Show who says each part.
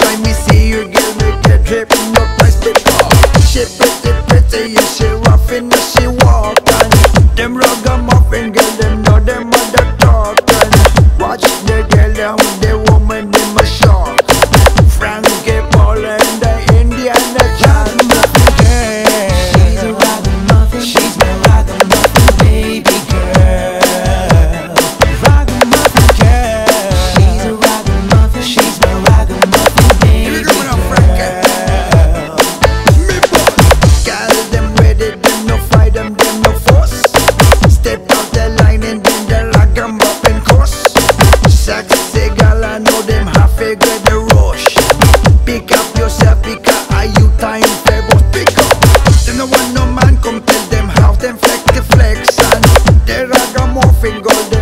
Speaker 1: time we see you girl make a drip in the plastic cup She pretty pretty, yeah she rough and yeah, she walkin' Them ragamuffin girl, them know them mother talkin' Watch the girl, them the woman, them a show the pica Are you time tables pico? They no one no man come them how them flex the flex and they're a gamorphing golden